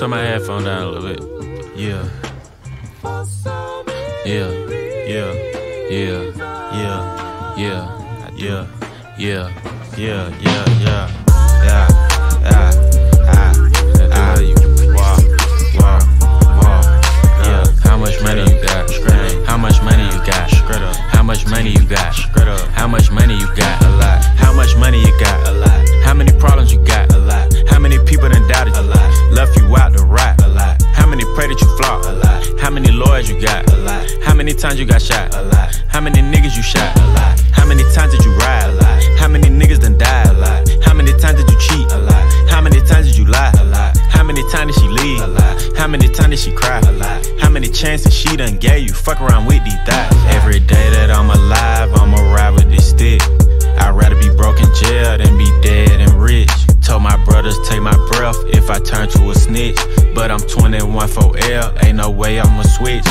turn my headphone down a little bit. Yeah. Yeah. Yeah. Yeah. Yeah. Yeah. Yeah. Yeah. Yeah. Yeah. Yeah. Yeah. Yeah. Ah. you. Wow. Shot? A lot. How many niggas you shot? A lot. How many times did you ride? A lot. How many niggas done died? A lot. How many times did you cheat? A lot. How many times did you lie? A lot. How many times did she leave? A lot. How many times did she cry? A lot. How many chances she done gave you? Fuck around with these thighs. Every day that I'm alive, I'ma ride with this stick. I'd rather be broke in jail than be dead and rich. Told my brothers take my breath if I turn to a snitch. But I'm 21 for L, ain't no way I'ma switch.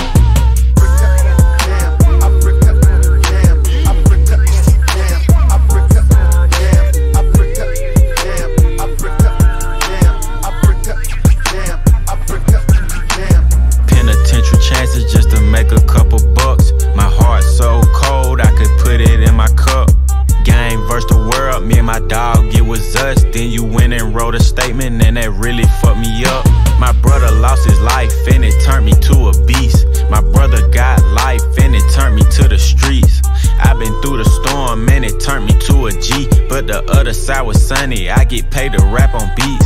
And that really fucked me up. My brother lost his life, and it turned me to a beast. My brother got life, and it turned me to the streets. I've been through the storm, and it turned me to a G. But the other side was sunny, I get paid to rap on beats.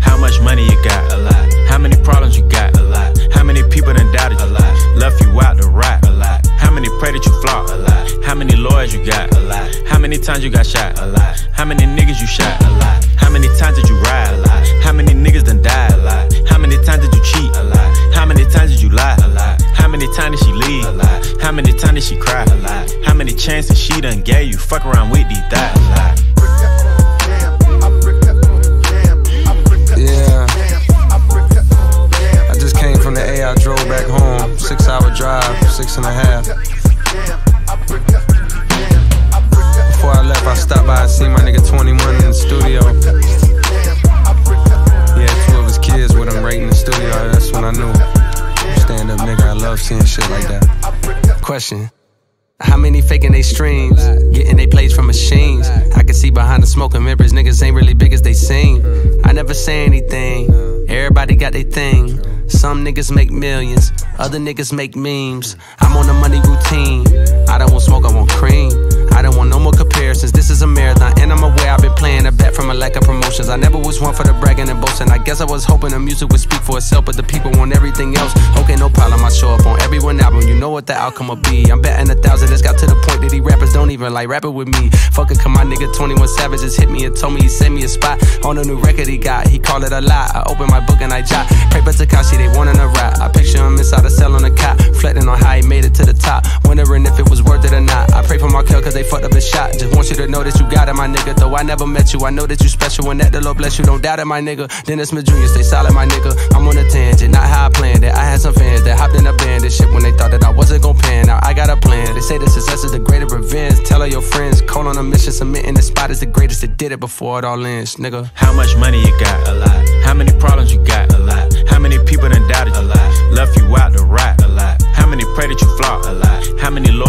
How much money you got? A lot. How many problems you got? A lot. How many people done doubted you? A lot. Left you out to rot? A lot. How many pray that you flop? A lot. How many lawyers you got? A lot. How many times you got shot? A lot. How many niggas you shot? A lot. Fuck around with these thighs. Yeah. I just came from the A, I drove back home. Six hour drive, six and a half. Before I left, I stopped by and seen my nigga 21 in the studio. Had two of his kids with him right in the studio. That's when I knew. Stand up nigga, I love seeing shit like that. Question. How many faking they streams? Getting they plays from machines. I can see behind the smoke and mirrors, niggas ain't really big as they seem. I never say anything. Everybody got their thing. Some niggas make millions, other niggas make memes. I'm on a money routine. I don't want smoke, I want cream. I don't want no more comparisons. This is a marathon, and I'm aware I've been playing a bet from a lack of promotions. I never was one for the bragging and boasting. I guess I was hoping the music would speak for itself, but the people want everything else. Okay, no problem. I show up on every one album. You know what the outcome will be. I'm betting a thousand. It's got to the point that these rappers don't even like rapping with me. Fuck it, come my nigga 21 Savage just hit me and told me he sent me a spot on a new record he got. He called it a lie. I open my book and I jot. Paper Tekashi, they wanting a rap. I picture him inside a cell on a cot, reflecting on how he made it to the top. Wondering if it was worth it or not. I pray for Markelle cause they fucked up a shot. Just want you to know that you got it, my nigga. Though I never met you, I know that you special and that the Lord bless you. Don't doubt it, my nigga. Dennis Jr., stay solid, my nigga. I'm on a tangent, not how I planned it. I had some fans that hopped in a band and shit when they thought that I wasn't gon' pan. Now I got a plan. They say the success is the greater revenge. Tell all your friends, call on a mission, submitting the spot is the greatest that did it before it all ends, nigga. How much money you got? A lot. How many problems you got? A lot. How many people done doubted you? A lot. Left you out to rot? A lot.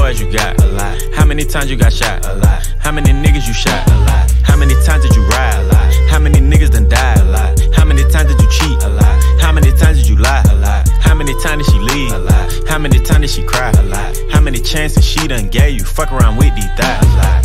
Many you got? A lot. How many times you got shot? A lot. How many niggas you shot? A lot. How many times did you ride? A lot. How many niggas done died? A lot. How many times did you cheat? A lot. How many times did you lie? A lot. How many times did she leave? A lot. How many times did she cry? A lot. How many chances she done gave you? Fuck around with these thighs? A lot.